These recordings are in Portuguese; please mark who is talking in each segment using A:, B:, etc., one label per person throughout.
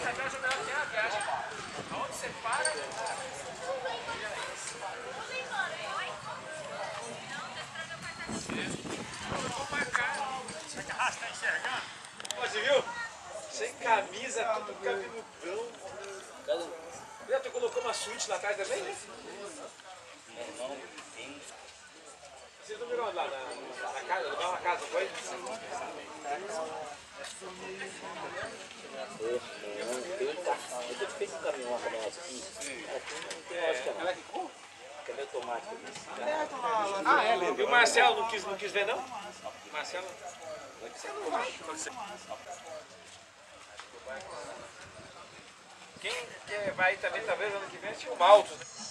A: acho que a viagem é melhor que a viagem. Aonde você para? Tá enxergando? Pô, você viu? Sem camisa, tudo cabeludão. Cadê? Tu colocou uma suíte na casa também, né? não irmão não viram lá na, na casa? Levaram na casa.
B: Eu tô fez um caminhão, uma caminhonete assim.
A: É, ela que com?
B: Câmbio automático.
A: Ah, é, E o Marcelo não quis, não quis ver, não? Marcelo? Você não vai. Quem vai também, talvez, ano que vem, tinha o Malto. né?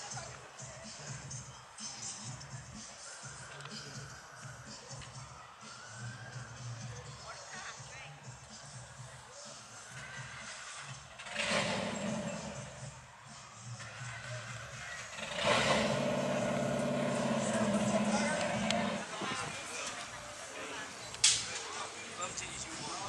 A: 经济循环。